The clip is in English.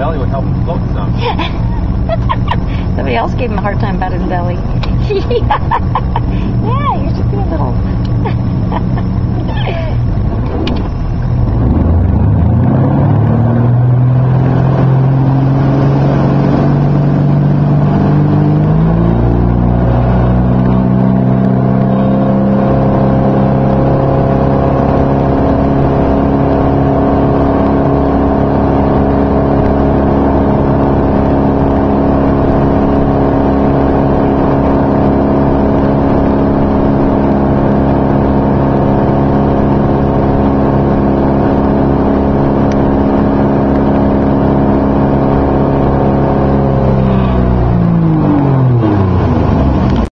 belly would help him float some. Somebody else gave him a hard time about his belly.